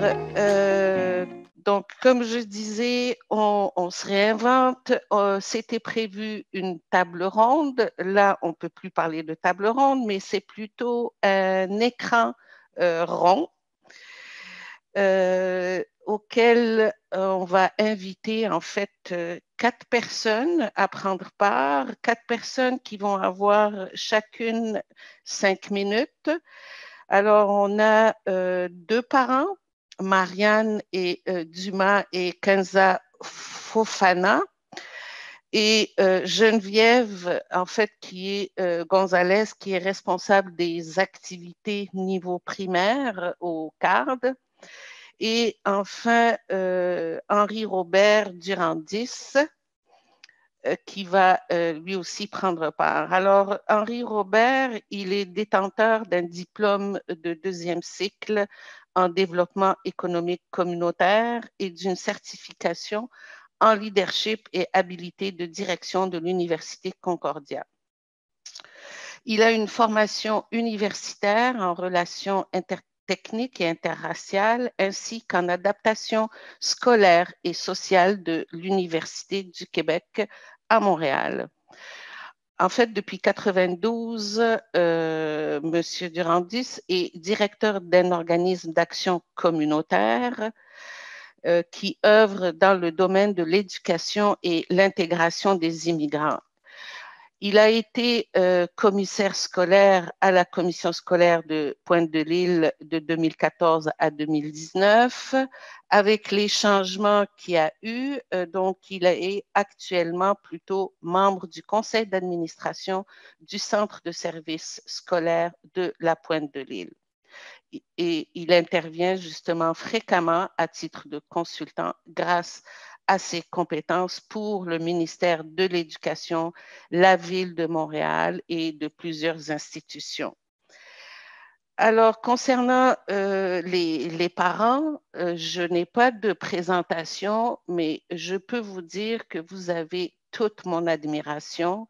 euh, donc, comme je disais, on, se réinvente. Euh, c'était prévu une table ronde. Là, on ne peut plus parler de table ronde, mais c'est plutôt un écran euh, rond auquel on va inviter en fait quatre personnes à prendre part, quatre personnes qui vont avoir chacune cinq minutes. Alors, on a deux parents Marianne et euh, Dumas et Kenza Fofana. Et euh, Geneviève, en fait, qui est euh, Gonzalez, qui est responsable des activités niveau primaire au CARD. Et enfin, Henri Robert Durandis, qui va lui aussi prendre part. Alors, Henri Robert, il est détenteur d'un diplôme de deuxième cycle en développement économique communautaire et d'une certification en leadership et habilité de direction de l'Université Concordia. Il a une formation universitaire en relations intertechniques et interraciales ainsi qu'en adaptation scolaire et sociale de l'Université du Québec à Montréal. En fait, depuis 92, euh, M. Durandis est directeur d'un organisme d'action communautaire euh, qui œuvre dans le domaine de l'éducation et l'intégration des immigrants. Il a été euh, commissaire scolaire à la commission scolaire de Pointe-de-L'Île de 2014 à 2019. Avec les changements qu'il a eu, euh, donc il est actuellement plutôt membre du conseil d'administration du centre de services scolaires de la Pointe-de-L'Île. Et il intervient justement fréquemment à titre de consultant grâce à ses compétences pour le ministère de l'Éducation, la ville de Montréal et de plusieurs institutions. Alors, concernant euh, les, parents, euh, je n'ai pas de présentation, mais je peux vous dire que vous avez toute mon admiration.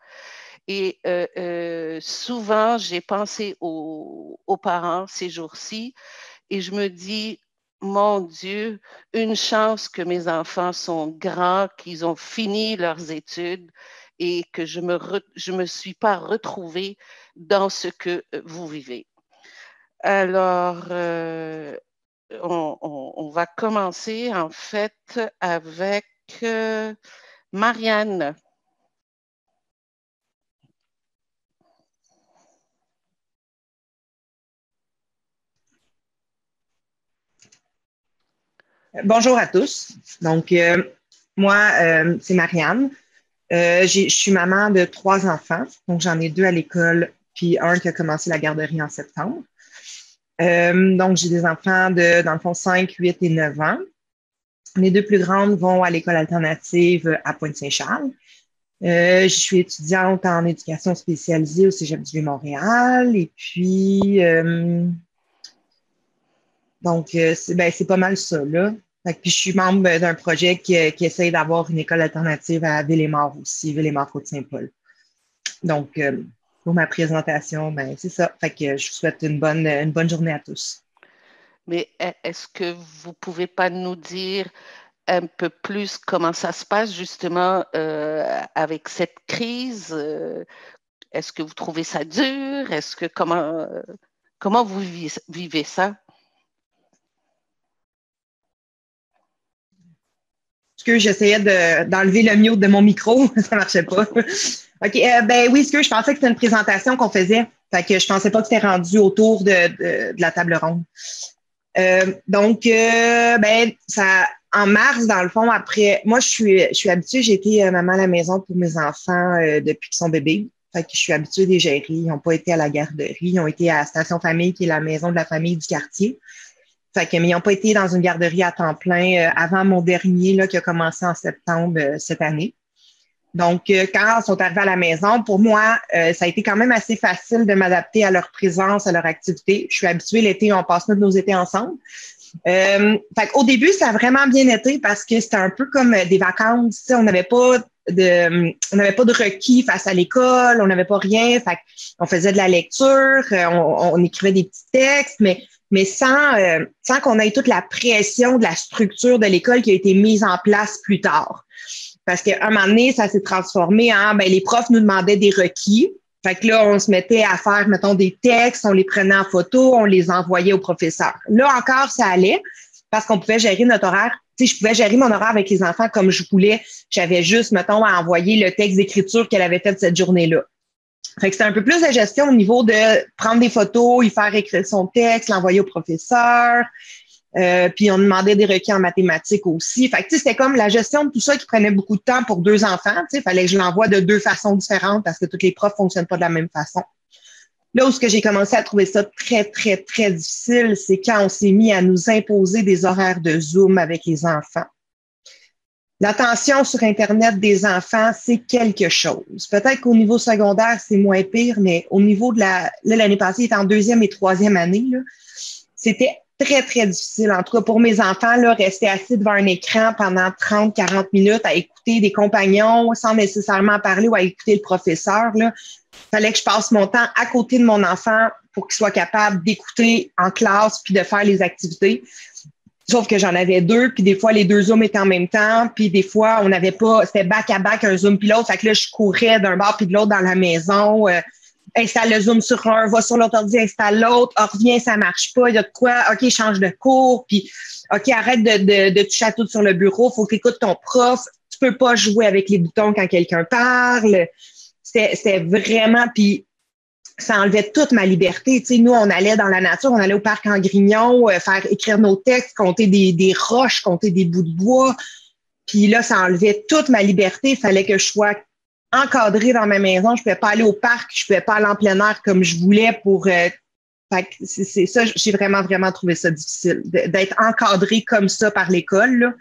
Et euh, souvent, j'ai pensé aux, aux, parents ces jours-ci et je me dis, mon Dieu, une chance que mes enfants sont grands, qu'ils ont fini leurs études et que je me, je me suis pas retrouvée dans ce que euh, vous vivez. Alors, euh, on, va commencer en fait avec euh, Marianne. Bonjour à tous. Donc, euh, moi, euh, c'est Marianne. Euh, je suis maman de trois enfants. Donc, j'en ai deux à l'école, puis un qui a commencé la garderie en septembre. donc, j'ai des enfants de, dans le fond, 5, 8 et 9 ans. Les deux plus grandes vont à l'école alternative à Pointe-Saint-Charles. je suis étudiante en éducation spécialisée au Cégep du Montréal. Et puis, donc, c'est ben, pas mal ça, là puis je suis membre d'un projet qui, qui essaye d'avoir une école alternative à Villemort aussi, Villemort de Saint-Paul. Donc, euh, pour ma présentation, ben, c'est ça. Fait que je vous souhaite une bonne, une bonne journée à tous. Mais est-ce que vous ne pouvez pas nous dire un peu plus comment ça se passe justement euh, avec cette crise? Euh, est-ce que vous trouvez ça dur? Est-ce que comment, comment vous vivez ça? Que j'essayais d'enlever le mute de mon micro, ça marchait pas. OK, euh, ben oui, ce que je pensais que c'était une présentation qu'on faisait. Fait que je pensais pas que c'était rendu autour de, la table ronde. Euh, donc, euh, ben, ça, en mars, dans le fond, après, moi, je suis, je suis habituée, j'ai été maman à la maison pour mes enfants depuis qu'ils sont bébés. Fait que je suis habituée des gérer. Ils n'ont pas été à la garderie, ils ont été à la station famille, qui est la maison de la famille du quartier. Fait mais ils n'ont pas été dans une garderie à temps plein euh, avant mon dernier là, qui a commencé en septembre euh, cette année. Donc, euh, quand ils sont arrivés à la maison, pour moi, ça a été quand même assez facile de m'adapter à leur présence, à leur activité. Je suis habituée l'été, on passe tous nos étés ensemble. Euh, Au début, ça a vraiment bien été parce que c'était un peu comme des vacances. On n'avait pas de, on n'avait pas de requis face à l'école, on n'avait pas rien. Fait on faisait de la lecture, on écrivait des petits textes, mais mais sans, euh, sans qu'on ait toute la pression de la structure de l'école qui a été mise en place plus tard. Parce qu'à un moment donné, ça s'est transformé en ben, les profs nous demandaient des requis. Fait que là, on se mettait à faire, mettons, des textes, on les prenait en photo, on les envoyait au professeur. Là encore, ça allait parce qu'on pouvait gérer notre horaire. Tu je pouvais gérer mon horaire avec les enfants comme je voulais. J'avais juste, mettons, à envoyer le texte d'écriture qu'elle avait fait cette journée-là. Fait que c'était un peu plus de gestion au niveau de prendre des photos, y faire écrire son texte, l'envoyer au professeur. Euh, puis on demandait des requis en mathématiques aussi. Fait que c'était comme la gestion de tout ça qui prenait beaucoup de temps pour deux enfants. Il fallait que je l'envoie de deux façons différentes parce que toutes les profs fonctionnent pas de la même façon. Là où j'ai commencé à trouver ça très, très, très difficile, c'est quand on s'est mis à nous imposer des horaires de Zoom avec les enfants. L'attention sur Internet des enfants, c'est quelque chose. Peut-être qu'au niveau secondaire, c'est moins pire, mais au niveau de la... Là, l'année passée, il en deuxième et troisième année. C'était très, très difficile. En tout cas, pour mes enfants, là, rester assis devant un écran pendant 30, 40 minutes à écouter des compagnons sans nécessairement parler ou à écouter le professeur. Il fallait que je passe mon temps à côté de mon enfant pour qu'il soit capable d'écouter en classe puis de faire les activités. Sauf que j'en avais deux, puis des fois, les deux zooms étaient en même temps, puis des fois, on n'avait pas, c'était back-à-back un zoom puis l'autre. Fait que là, je courais d'un bord puis de l'autre dans la maison. Euh, installe le zoom sur un, va sur l'autre ordi, installe l'autre, oh, reviens, ça marche pas, il y a de quoi, OK, change de cours, puis OK, arrête de, de, de toucher sur le bureau, faut que écoutes ton prof, tu peux pas jouer avec les boutons quand quelqu'un parle. C'est vraiment, puis ça enlevait toute ma liberté. Tu sais, nous, on allait dans la nature, on allait au parc en grignon, euh, faire écrire nos textes, compter des, des, roches, compter des bouts de bois. Puis là, ça enlevait toute ma liberté. Il fallait que je sois encadrée dans ma maison. Je pouvais pas aller au parc, je pouvais pas aller en plein air comme je voulais pour. Euh, c'est ça, j'ai vraiment, vraiment trouvé ça difficile d'être encadrée comme ça par l'école.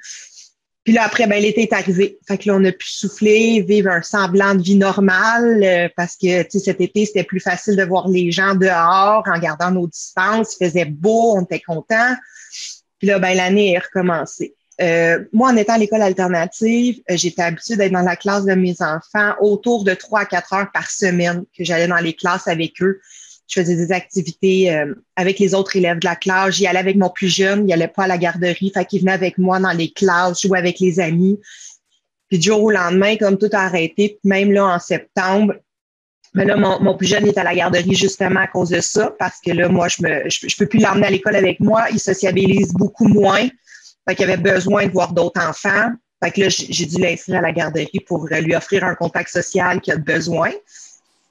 Puis là, après, ben, l'été est arrivé. Fait que là, on a pu souffler, vivre un semblant de vie normale euh, parce que, tu sais, cet été, c'était plus facile de voir les gens dehors en gardant nos distances. Il faisait beau, on était contents. Puis là, ben, l'année est recommencée. Euh, moi, en étant à l'école alternative, euh, j'étais habituée d'être dans la classe de mes enfants autour de trois à quatre heures par semaine que j'allais dans les classes avec eux je faisais des activités euh, avec les autres élèves de la classe. J'y allais avec mon plus jeune, il allait pas à la garderie, fait qu'il venait avec moi dans les classes, jouer avec les amis. Puis du jour au lendemain, comme tout a arrêté, même là en septembre, mais là, mon, mon, plus jeune est à la garderie justement à cause de ça, parce que là, moi, je me je, peux plus l'emmener à l'école avec moi. Il sociabilise beaucoup moins. Fait qu'il avait besoin de voir d'autres enfants. Fait que là, j'ai dû l'inscrire à la garderie pour lui offrir un contact social qu'il a besoin.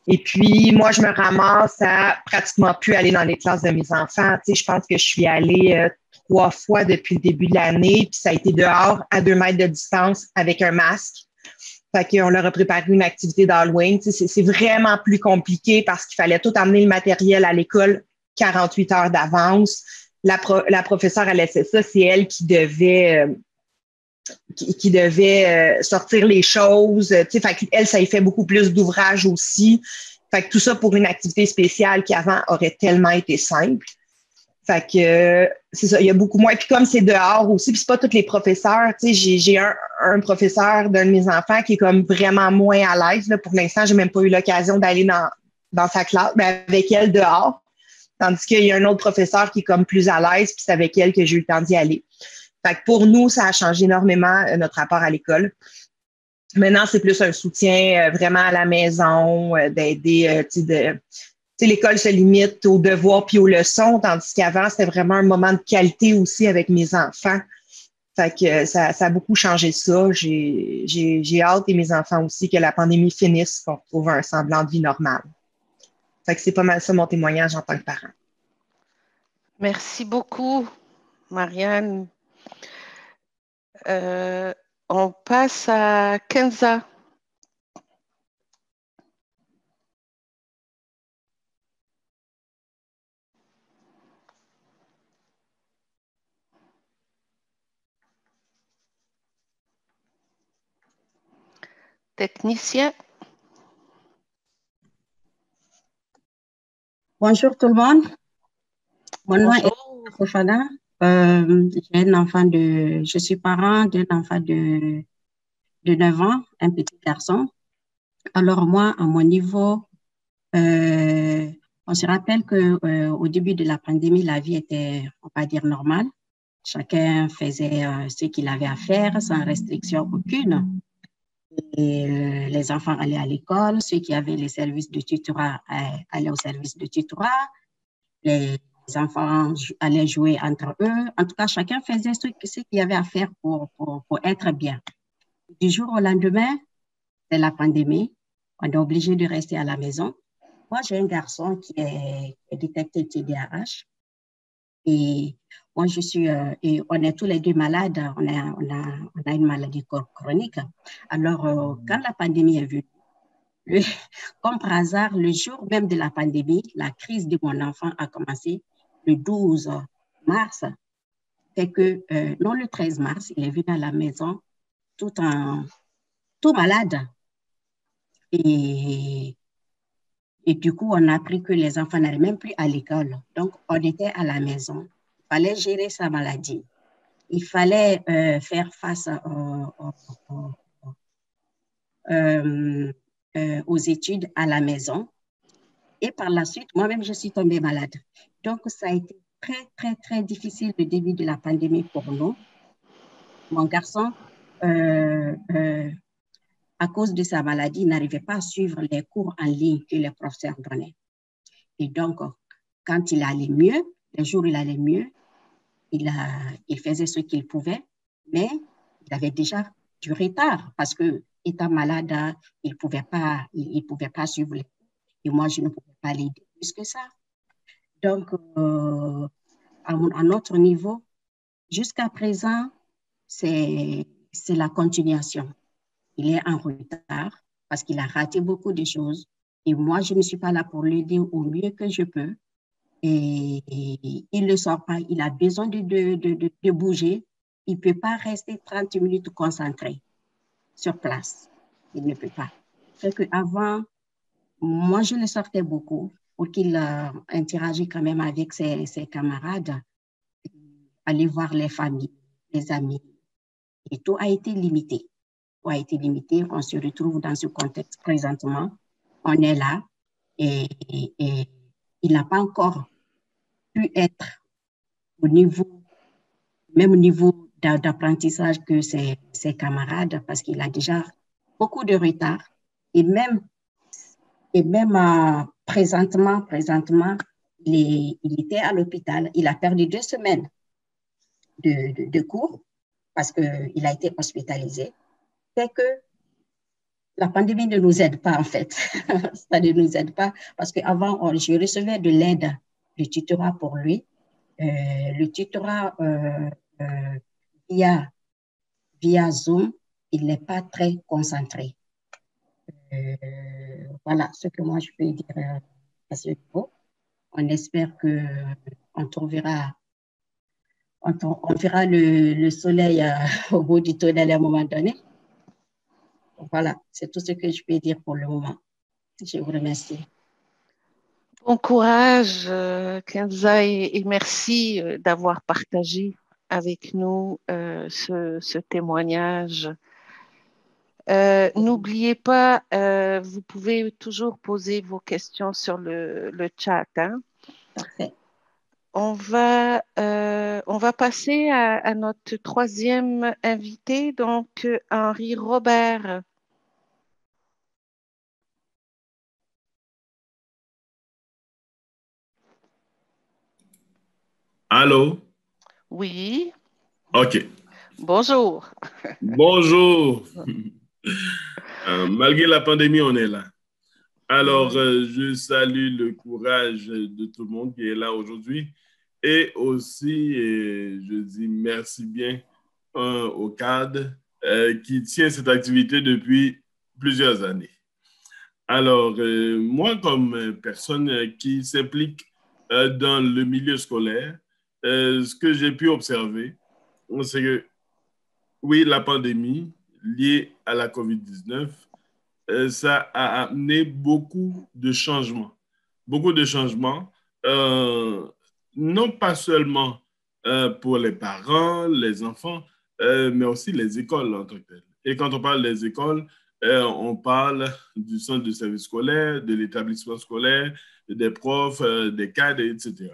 Et puis, moi, je me ramasse à pratiquement plus aller dans les classes de mes enfants. Tu sais, je pense que je suis allée euh, trois fois depuis le début de l'année, puis ça a été dehors à deux mètres de distance avec un masque. Fait qu'on leur a préparé une activité d'Halloween. Tu sais, c'est vraiment plus compliqué parce qu'il fallait tout amener le matériel à l'école 48 heures d'avance. La, la professeure a laissé ça, c'est elle qui devait euh, qui, devait euh, sortir les choses. Tu sais, elle, ça y fait beaucoup plus d'ouvrages aussi. Fait que tout ça pour une activité spéciale qui avant aurait tellement été simple. Fait que c'est ça, il y a beaucoup moins. Puis comme c'est dehors aussi, puis c'est pas tous les professeurs. J'ai un, professeur d'un de mes enfants qui est comme vraiment moins à l'aise. Pour l'instant, j'ai même pas eu l'occasion d'aller dans, dans sa classe, mais avec elle dehors. Tandis qu'il y a un autre professeur qui est comme plus à l'aise, puis c'est avec elle que j'ai eu le temps d'y aller. Pour nous, ça a changé énormément euh, notre rapport à l'école. Maintenant, c'est plus un soutien euh, vraiment à la maison, euh, d'aider, de, l'école se limite aux devoirs puis aux leçons, tandis qu'avant, c'était vraiment un moment de qualité aussi avec mes enfants. Ça, a beaucoup changé ça. J'ai hâte et mes enfants aussi que la pandémie finisse, qu'on retrouve un semblant de vie normale. Fait c'est pas mal ça mon témoignage en tant que parent. Merci beaucoup, Marianne. Euh, on passe à Kenza. Technicien. Bonjour tout le monde. Mon nom est Fofana. Euh, j'ai un enfant de, je suis parent d'un enfant de, de 9 ans, un petit garçon. Alors moi, à mon niveau, euh, on se rappelle que euh, au début de la pandémie, la vie était, on va dire, normale. Chacun faisait ce qu'il avait à faire sans restriction aucune. Les enfants allaient à l'école, ceux qui avaient les services de tutorat allaient au service de tutorat. Les enfants allaient jouer entre eux. En tout cas, chacun faisait ce, qu'il avait à faire pour, pour, pour, être bien. Du jour au lendemain, c'est la pandémie. On est obligé de rester à la maison. Moi, j'ai un garçon qui est, détecté TDAH. Et moi, je suis, euh, on est tous les deux malades. On a, on a, on a une maladie chronique. Alors, euh, quand la pandémie est venue, comme par hasard, le jour même de la pandémie, la crise de mon enfant a commencé le 12 mars, fait que, euh, non le 13 mars, il est venu à la maison tout en, tout malade. Et, et du coup, on a appris que les enfants n'allaient même plus à l'école. Donc, on était à la maison. Il fallait gérer sa maladie. Il fallait euh, faire face euh, aux études à la maison. Et par la suite, moi-même, je suis tombée malade. Donc, ça a été très, très, très difficile le début de la pandémie pour nous. Mon garçon, euh, euh, à cause de sa maladie, n'arrivait pas à suivre les cours en ligne que les professeurs donnaient. Et donc, quand il allait mieux, les jours où il allait mieux, il, faisait ce qu'il pouvait, mais il avait déjà du retard parce que, étant malade, il ne pouvait pas suivre les cours. Et moi, je ne pouvais pas l'aider plus que ça. Donc, euh, à, notre niveau, jusqu'à présent, c'est la continuation. Il est en retard parce qu'il a raté beaucoup de choses. Et moi, je ne suis pas là pour l'aider au mieux que je peux. Et, il ne sort pas. Il a besoin de, de, de, de bouger. Il ne peut pas rester 30 minutes concentré sur place. Il ne peut pas. Fait que avant, moi, je le sortais beaucoup pour qu'il euh, interagisse quand même avec ses, camarades, aller voir les familles, les amis. Et tout a été limité. Tout a été limité. On se retrouve dans ce contexte présentement. On est là et, et, il n'a pas encore pu être au niveau, même au niveau d'apprentissage que ses, ses camarades parce qu'il a déjà beaucoup de retard. Et même, et même euh, présentement, présentement, il, était à l'hôpital. Il a perdu deux semaines de, de, cours parce qu'il a été hospitalisé. C'est que la pandémie ne nous aide pas, en fait. Ça ne nous aide pas parce qu'avant, je recevais de l'aide, du tutorat pour lui. Euh, le tutorat euh, euh, via, via Zoom, il n'est pas très concentré. Euh, voilà ce que moi je peux dire euh, à ce niveau. On espère que on trouvera, on, verra le, le soleil euh, au bout du tunnel à un moment donné. Voilà, c'est tout ce que je peux dire pour le moment. Je vous remercie. Bon courage, Kenza, et, merci d'avoir partagé avec nous ce, témoignage euh, n'oubliez pas, euh, vous pouvez toujours poser vos questions sur le, le chat. Hein. Parfait. On va, euh, on va passer à, à, notre troisième invité, donc Henri Robert. Allô? Oui. OK. Bonjour. Bonjour. Euh, malgré la pandémie, on est là. Alors, euh, je salue le courage de tout le monde qui est là aujourd'hui. Et aussi, je dis merci bien au CAD euh, qui tient cette activité depuis plusieurs années. Alors, moi, comme personne qui s'implique dans le milieu scolaire, ce que j'ai pu observer, c'est que, oui, la pandémie, liées à la COVID-19, euh, ça a amené beaucoup de changements. Beaucoup de changements, euh, non pas seulement pour les parents, les enfants, mais aussi les écoles en tant que telles. Et quand on parle des écoles, on parle du centre de service scolaire, de l'établissement scolaire, des profs, des cadres, etc.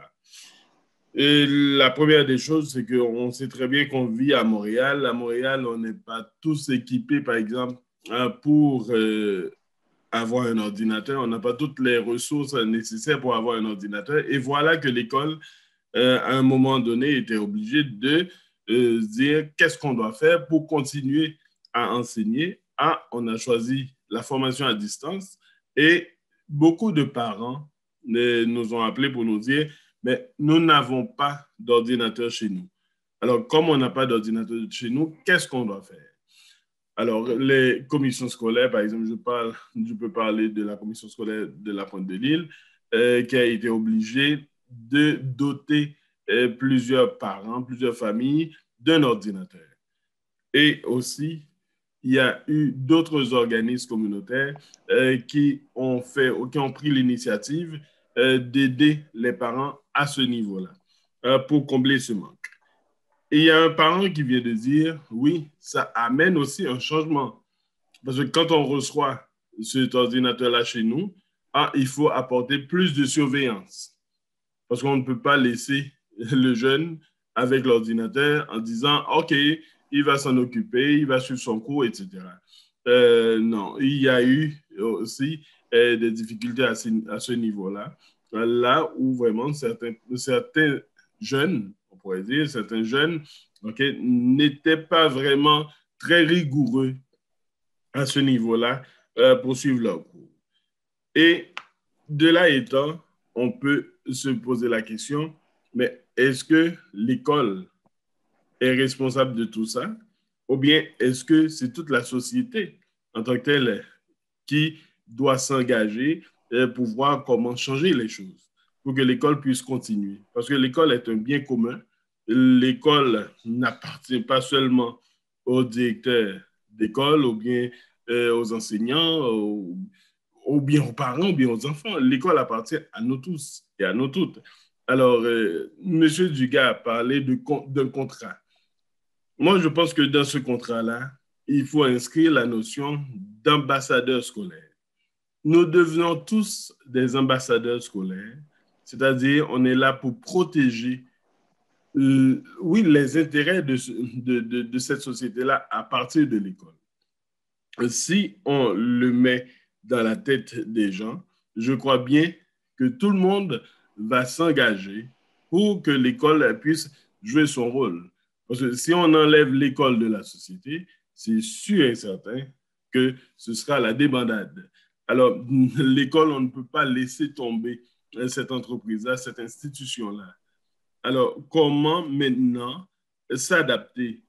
La première des choses, c'est qu'on sait très bien qu'on vit à Montréal. À Montréal, on n'est pas tous équipés, par exemple, hein, pour euh, avoir un ordinateur. On n'a pas toutes les ressources nécessaires pour avoir un ordinateur. Et voilà que l'école, euh, à un moment donné, était obligée de euh, dire qu'est-ce qu'on doit faire pour continuer à enseigner. Ah, on a choisi la formation à distance et beaucoup de parents nous ont appelés pour nous dire mais nous n'avons pas d'ordinateur chez nous. Alors, comme on n'a pas d'ordinateur chez nous, qu'est-ce qu'on doit faire? Alors, les commissions scolaires, par exemple, je, parle, je peux parler de la commission scolaire de la Pointe de l'Île, euh, qui a été obligée de doter euh, plusieurs parents, plusieurs familles d'un ordinateur. Et aussi, il y a eu d'autres organismes communautaires euh, qui, ont fait, qui ont pris l'initiative d'aider les parents à ce niveau-là euh, pour combler ce manque. Et il y a un parent qui vient de dire, oui, ça amène aussi un changement. Parce que quand on reçoit cet ordinateur-là chez nous, ah, il faut apporter plus de surveillance. Parce qu'on ne peut pas laisser le jeune avec l'ordinateur en disant, OK, il va s'en occuper, il va suivre son cours, etc. Euh, non, il y a eu aussi des difficultés à ce niveau-là là où vraiment certains, jeunes, on pourrait dire, certains jeunes n'étaient pas vraiment très rigoureux à ce niveau-là euh, pour suivre leur cours. Et de là étant, on peut se poser la question, mais est-ce que l'école est responsable de tout ça? Ou bien est-ce que c'est toute la société en tant que telle qui doit s'engager pour voir comment changer les choses, pour que l'école puisse continuer. Parce que l'école est un bien commun. L'école n'appartient pas seulement aux directeurs d'école, ou bien euh, aux enseignants, ou, bien aux parents, ou bien aux enfants. L'école appartient à nous tous et à nous toutes. Alors, euh, M. Dugas a parlé d'un contrat. Moi, je pense que dans ce contrat-là, il faut inscrire la notion d'ambassadeur scolaire nous devenons tous des ambassadeurs scolaires, c'est-à-dire on est là pour protéger, euh, oui, les intérêts de, de, de, cette société-là à partir de l'école. Si on le met dans la tête des gens, je crois bien que tout le monde va s'engager pour que l'école puisse jouer son rôle. Parce que si on enlève l'école de la société, c'est sûr et certain que ce sera la débandade. Alors, l'école, on ne peut pas laisser tomber euh, cette entreprise-là, cette institution-là. Alors, comment maintenant s'adapter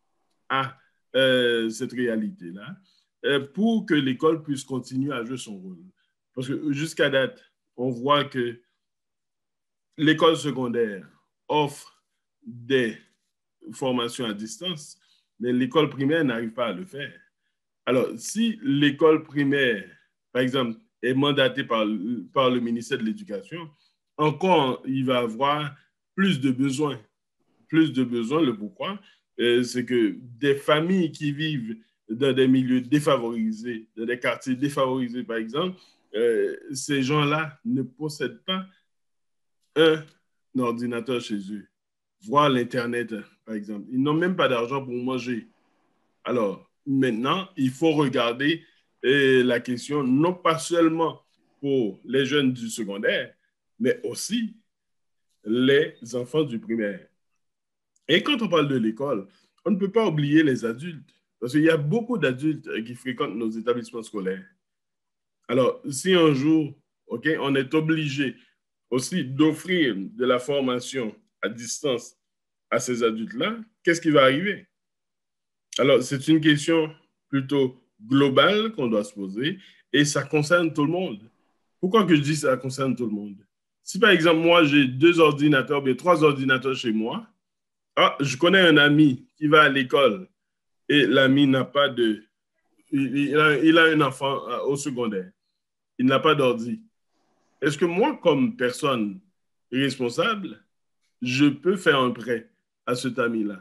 à euh, cette réalité-là euh, pour que l'école puisse continuer à jouer son rôle? Parce que jusqu'à date, on voit que l'école secondaire offre des formations à distance, mais l'école primaire n'arrive pas à le faire. Alors, si l'école primaire par exemple, est mandaté par, par le ministère de l'Éducation, encore, il va avoir plus de besoins. Plus de besoins, le pourquoi, euh, c'est que des familles qui vivent dans des milieux défavorisés, dans des quartiers défavorisés, par exemple, euh, ces gens-là ne possèdent pas un ordinateur chez eux, voire l'Internet, par exemple. Ils n'ont même pas d'argent pour manger. Alors, maintenant, il faut regarder et la question, non pas seulement pour les jeunes du secondaire, mais aussi les enfants du primaire. Et quand on parle de l'école, on ne peut pas oublier les adultes, parce qu'il y a beaucoup d'adultes qui fréquentent nos établissements scolaires. Alors, si un jour, OK, on est obligé aussi d'offrir de la formation à distance à ces adultes-là, qu'est-ce qui va arriver? Alors, c'est une question plutôt global qu'on doit se poser et ça concerne tout le monde. Pourquoi que je dis ça concerne tout le monde? Si par exemple, moi, j'ai deux ordinateurs, bien trois ordinateurs chez moi, ah, je connais un ami qui va à l'école et l'ami n'a pas de... Il, a, il a un enfant euh, au secondaire. Il n'a pas d'ordi. Est-ce que moi, comme personne responsable, je peux faire un prêt à ce tamis-là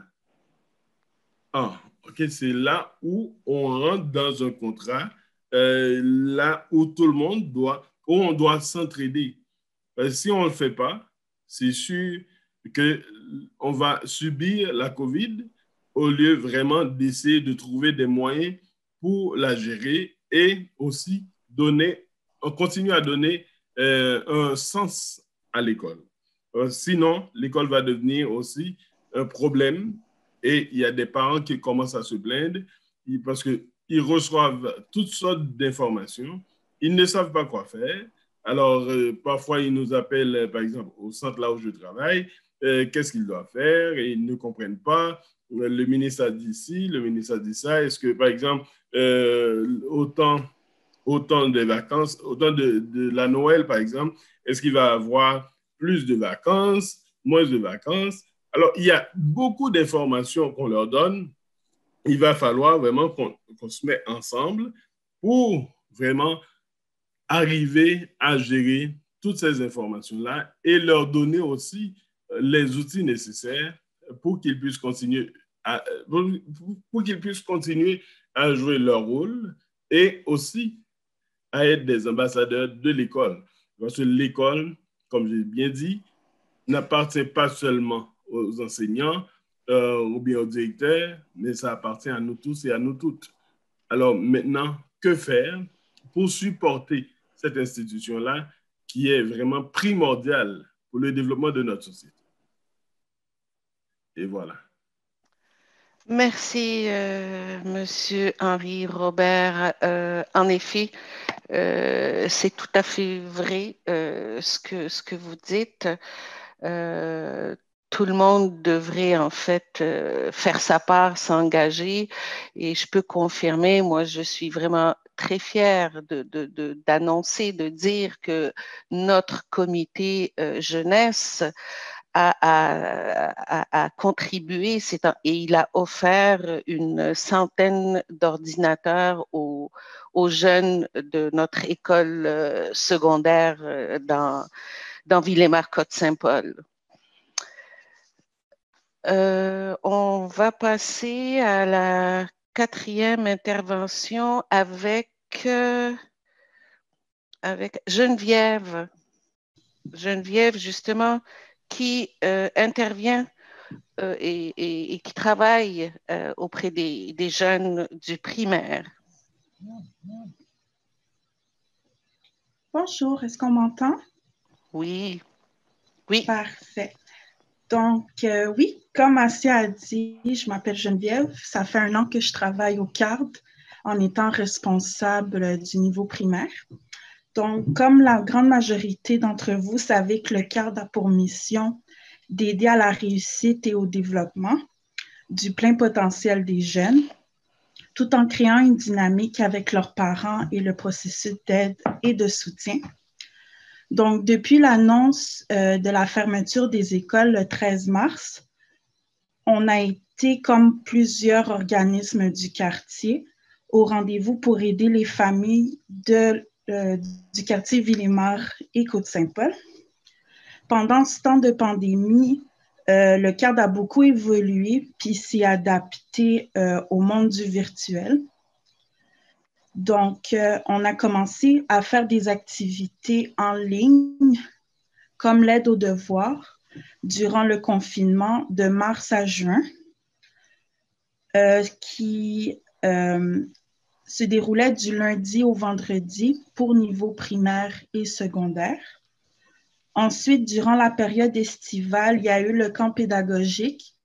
Ah, ok, c'est là où on rentre dans un contrat, euh, là où tout le monde doit, où on doit s'entraider. si on ne le fait pas, c'est sûr qu'on va subir la COVID au lieu vraiment d'essayer de trouver des moyens pour la gérer et aussi donner, on continue à donner euh, un sens à l'école. Euh, sinon, l'école va devenir aussi un problème et il y a des parents qui commencent à se plaindre parce qu'ils reçoivent toutes sortes d'informations, ils ne savent pas quoi faire. Alors, euh, parfois, ils nous appellent, par exemple, au centre là où je travaille, qu'est-ce qu'ils doivent faire? Et ils ne comprennent pas. Le ministre a dit ci, le ministre a dit ça. Est-ce que, par exemple, autant autant de vacances, autant de, la Noël, par exemple, est-ce qu'il va avoir plus de vacances, moins de vacances? Alors, il y a beaucoup d'informations qu'on leur donne. Il va falloir vraiment qu'on se mette ensemble pour vraiment arriver à gérer toutes ces informations-là et leur donner aussi euh, les outils nécessaires pour qu'ils puissent continuer à, pour qu'ils puissent continuer à jouer leur rôle et aussi à être des ambassadeurs de l'école. Parce que l'école, comme j'ai bien dit, n'appartient pas seulement aux enseignants euh, ou bien aux directeurs, mais ça appartient à nous tous et à nous toutes. Alors maintenant, que faire pour supporter cette institution-là qui est vraiment primordiale pour le développement de notre société? Et voilà. Merci, euh, Monsieur Henri Robert. Euh, en effet, euh, c'est tout à fait vrai ce, que, ce que vous dites. Tout le monde devrait en fait faire sa part, s'engager. Et je peux confirmer, moi, je suis vraiment très fière d'annoncer, de, dire que notre comité jeunesse a, contribué et il a offert une centaine d'ordinateurs aux, jeunes de notre école euh, secondaire euh, dans, Villemar-Côte-Saint-Paul. Euh, on va passer à la quatrième intervention avec, avec Geneviève. Geneviève, justement, qui euh, intervient euh, et, qui travaille euh, auprès des, jeunes du primaire. Bonjour, est-ce qu'on m'entend? Oui. Oui. Parfait. Donc, oui, comme Asia a dit, je m'appelle Geneviève. Ça fait un an que je travaille au CARD en étant responsable du niveau primaire. Donc, comme la grande majorité d'entre vous savez que le cadre a pour mission d'aider à la réussite et au développement du plein potentiel des jeunes, tout en créant une dynamique avec leurs parents et le processus d'aide et de soutien. Donc, depuis l'annonce euh, de la fermeture des écoles le 13 mars, on a été, comme plusieurs organismes du quartier, au rendez-vous pour aider les familles euh, du quartier Villemar et Côte-Saint-Paul. Pendant ce temps de pandémie, euh, le cadre a beaucoup évolué puis s'est adapté au monde du virtuel. Donc, on a commencé à faire des activités en ligne, comme l'aide aux devoirs, durant le confinement de mars à juin, qui se déroulait du lundi au vendredi pour niveau primaire et secondaire. Ensuite, durant la période estivale, il y a eu le camp pédagogique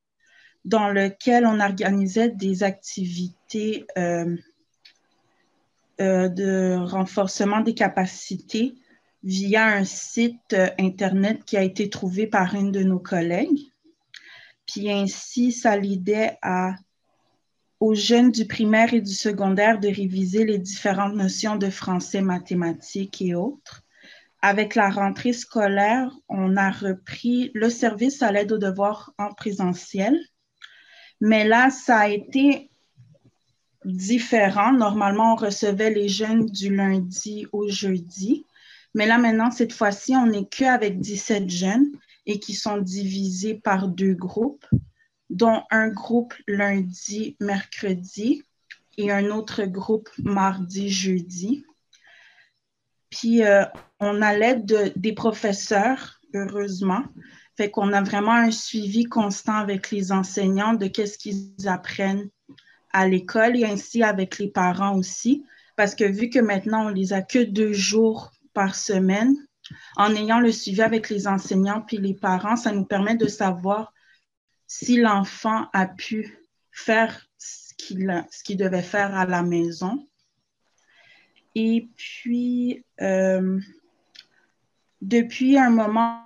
dans lequel on organisait des activités euh, euh, de renforcement des capacités via un site euh, Internet qui a été trouvé par une de nos collègues. Puis ainsi, ça l'aidait à aux jeunes du primaire et du secondaire de réviser les différentes notions de français, mathématiques et autres. Avec la rentrée scolaire, on a repris le service à l'aide aux devoirs en présentiel. Mais là, ça a été différent. Normalement, on recevait les jeunes du lundi au jeudi. Mais là, maintenant, cette fois-ci, on n'est qu'avec 17 jeunes et qui sont divisés par deux groupes dont un groupe lundi, mercredi et un autre groupe mardi, jeudi. Puis euh, on a l'aide des professeurs, heureusement. Fait qu'on a vraiment un suivi constant avec les enseignants de qu'est-ce qu'ils apprennent à l'école et ainsi avec les parents aussi. Parce que vu que maintenant on les a que deux jours par semaine, en ayant le suivi avec les enseignants puis les parents, ça nous permet de savoir si l'enfant a pu faire ce qu'il devait faire à la maison. Et puis, euh, depuis un moment,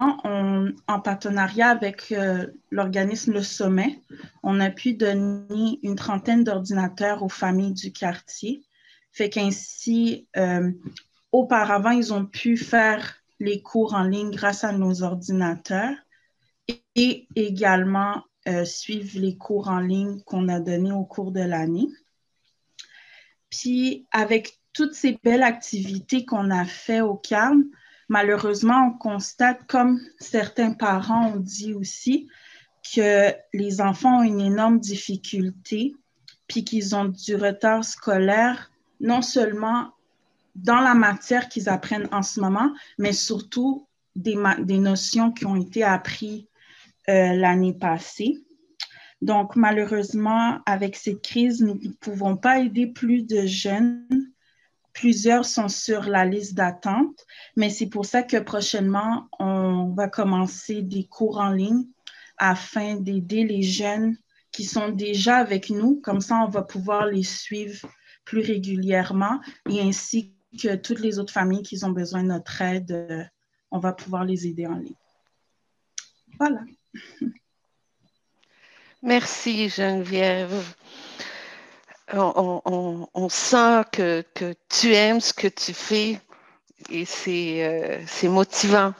en partenariat avec euh, l'organisme Le Sommet, on a pu donner une trentaine d'ordinateurs aux familles du quartier. Fait qu'ainsi, euh, auparavant, ils ont pu faire les cours en ligne grâce à nos ordinateurs et également euh, suivre les cours en ligne qu'on a donnés au cours de l'année. Puis, avec toutes ces belles activités qu'on a fait au CARM, malheureusement, on constate, comme certains parents ont dit aussi, que les enfants ont une énorme difficulté, puis qu'ils ont du retard scolaire, non seulement dans la matière qu'ils apprennent en ce moment, mais surtout des, notions qui ont été apprises euh, l'année passée. Donc, malheureusement, avec cette crise, nous ne pouvons pas aider plus de jeunes. Plusieurs sont sur la liste d'attente, mais c'est pour ça que prochainement, on va commencer des cours en ligne afin d'aider les jeunes qui sont déjà avec nous. Comme ça, on va pouvoir les suivre plus régulièrement et ainsi que toutes les autres familles qui ont besoin de notre aide, euh, on va pouvoir les aider en ligne. Voilà. Merci Geneviève. On, sent que, tu aimes ce que tu fais et c'est euh, motivant